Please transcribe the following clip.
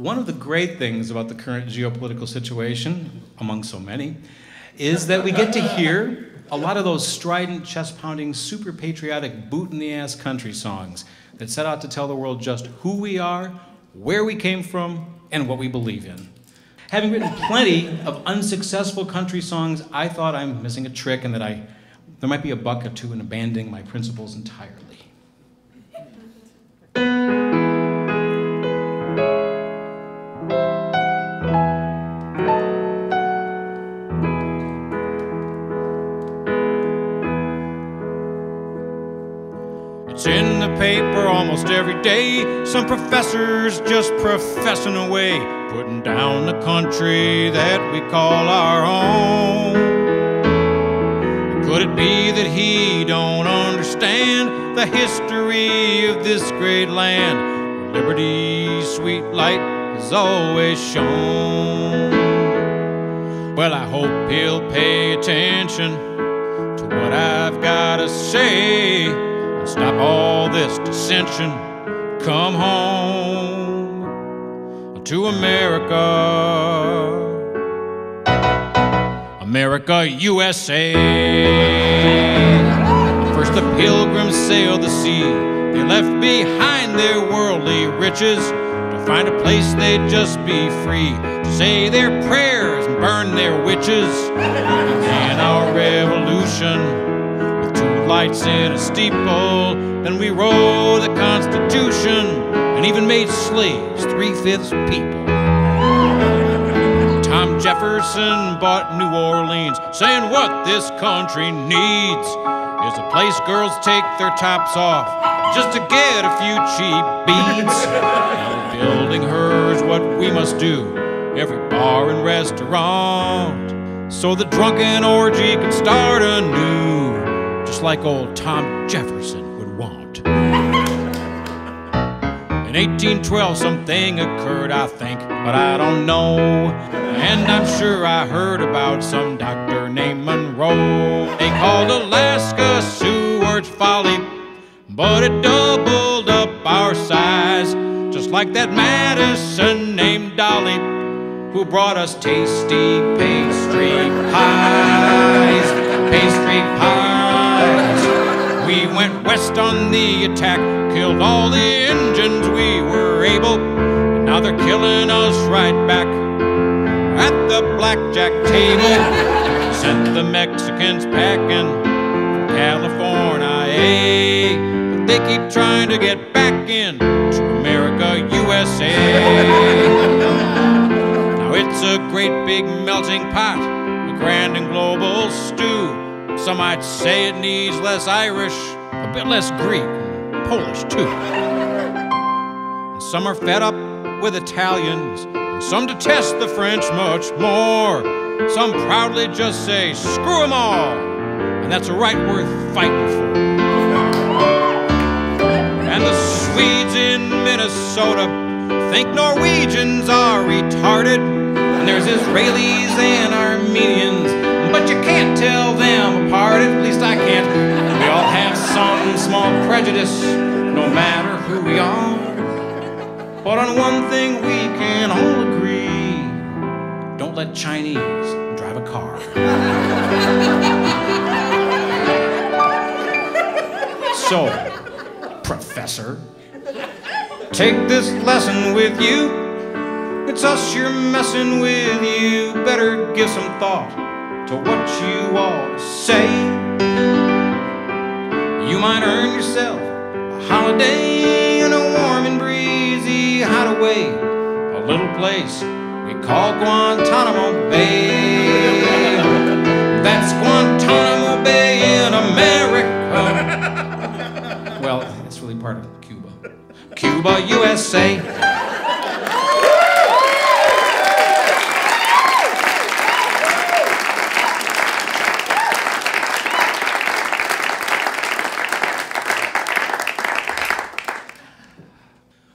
one of the great things about the current geopolitical situation, among so many, is that we get to hear a lot of those strident, chest pounding, super patriotic, boot in the ass country songs that set out to tell the world just who we are, where we came from, and what we believe in. Having written plenty of unsuccessful country songs, I thought I'm missing a trick and that I, there might be a buck or two in abandoning my principles entirely. It's in the paper almost every day. Some professors just professing away, putting down the country that we call our own. Could it be that he don't understand the history of this great land? Where Liberty's sweet light is always shone. Well, I hope he'll pay attention to what I've got to say. Stop all this dissension. Come home to America. America, USA. First the pilgrims sailed the sea. They left behind their worldly riches to find a place they'd just be free to say their prayers and burn their witches. And our revolution lights in a steeple. and we wrote the Constitution and even made slaves three fifths people. Tom Jefferson bought New Orleans, saying what this country needs is a place girls take their tops off just to get a few cheap beads. now building her is what we must do, every bar and restaurant, so the drunken orgy can start anew like old Tom Jefferson would want. In 1812, something occurred, I think, but I don't know. And I'm sure I heard about some doctor named Monroe. They called Alaska Seward's Folly, but it doubled up our size, just like that Madison named Dolly, who brought us tasty pastry pies, pastry pies. We went west on the attack, killed all the engines we were able. And now they're killing us right back at the blackjack table. Sent the Mexicans packing from California, eh? But they keep trying to get back in to America, USA. now it's a great big melting pot, a grand and global stew. Some might say it needs less Irish, a bit less Greek, and Polish too. And some are fed up with Italians, and some detest the French much more. Some proudly just say, screw them all, and that's a right worth fighting for. And the Swedes in Minnesota think Norwegians are retarded, and there's Israelis and Armenians but you can't tell them apart, at least I prejudice, no matter who we are. But on one thing we can all agree don't let Chinese drive a car. so, Professor, take this lesson with you. It's us you're messing with, you better give some thought to what you all say. You might earn yourself a holiday in a warm and breezy hideaway, a little place we call Guantanamo Bay. That's Guantanamo Bay in America. well, it's really part of Cuba. Cuba, USA.